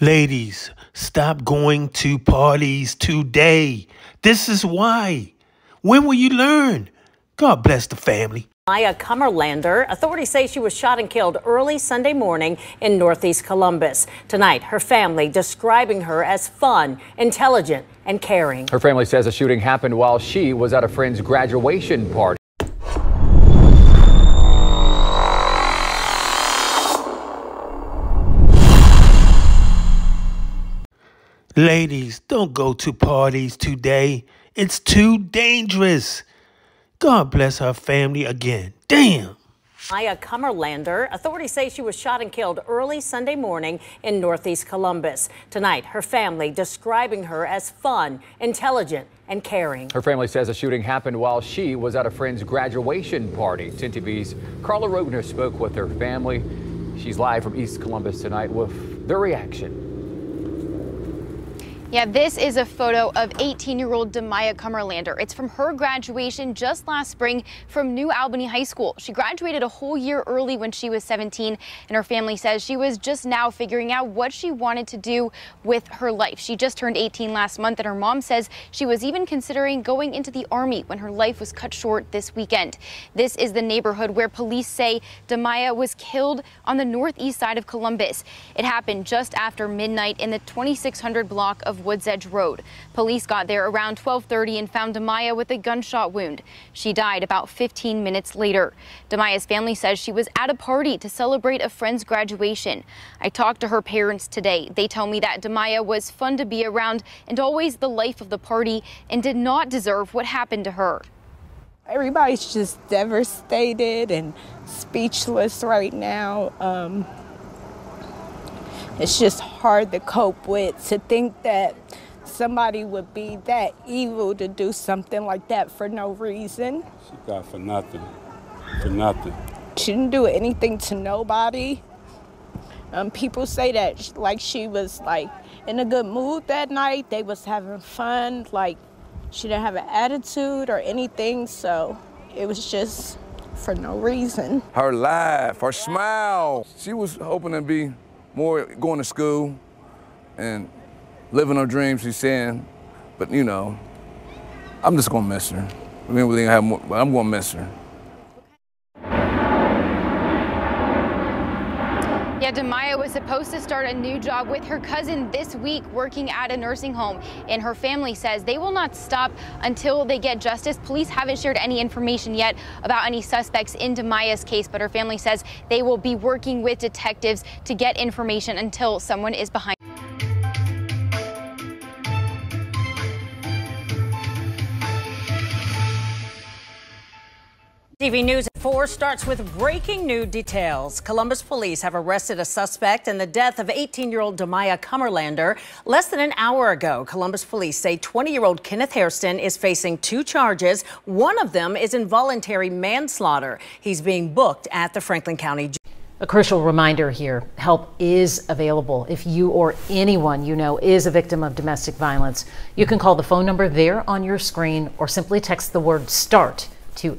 Ladies, stop going to parties today. This is why. When will you learn? God bless the family. Maya Cummerlander. Authorities say she was shot and killed early Sunday morning in northeast Columbus. Tonight, her family describing her as fun, intelligent, and caring. Her family says the shooting happened while she was at a friend's graduation party. Ladies, don't go to parties today. It's too dangerous. God bless her family again. Damn. Maya Cummerlander. Authorities say she was shot and killed early Sunday morning in northeast Columbus. Tonight, her family describing her as fun, intelligent, and caring. Her family says the shooting happened while she was at a friend's graduation party. 10 TV's Carla Rogner spoke with her family. She's live from East Columbus tonight with their reaction. Yeah, this is a photo of 18-year-old Da'Mya Cummerlander. It's from her graduation just last spring from New Albany High School. She graduated a whole year early when she was 17, and her family says she was just now figuring out what she wanted to do with her life. She just turned 18 last month, and her mom says she was even considering going into the Army when her life was cut short this weekend. This is the neighborhood where police say Da'Mya was killed on the northeast side of Columbus. It happened just after midnight in the 2600 block of Woods Edge Road. Police got there around 1230 and found Da'Mya with a gunshot wound. She died about 15 minutes later. Da'Mya's family says she was at a party to celebrate a friend's graduation. I talked to her parents today. They tell me that Da'Mya was fun to be around and always the life of the party and did not deserve what happened to her. Everybody's just devastated and speechless right now. Um, it's just hard to cope with to think that somebody would be that evil to do something like that for no reason. She got for nothing. For nothing. She didn't do anything to nobody. Um, people say that like she was like in a good mood that night. They was having fun. Like she didn't have an attitude or anything. So it was just for no reason. Her laugh, her smile. She was hoping to be more going to school and living her dreams, she's saying. But, you know, I'm just going to miss her. I mean, we have more, but I'm going to miss her. Yeah, Da'Mya was supposed to start a new job with her cousin this week working at a nursing home. And her family says they will not stop until they get justice. Police haven't shared any information yet about any suspects in Da'Mya's case, but her family says they will be working with detectives to get information until someone is behind. TV News 4 starts with breaking new details. Columbus police have arrested a suspect in the death of 18-year-old Da'Mya Cummerlander. Less than an hour ago, Columbus police say 20-year-old Kenneth Hairston is facing two charges. One of them is involuntary manslaughter. He's being booked at the Franklin County a crucial reminder here help is available if you or anyone you know is a victim of domestic violence. You can call the phone number there on your screen or simply text the word START to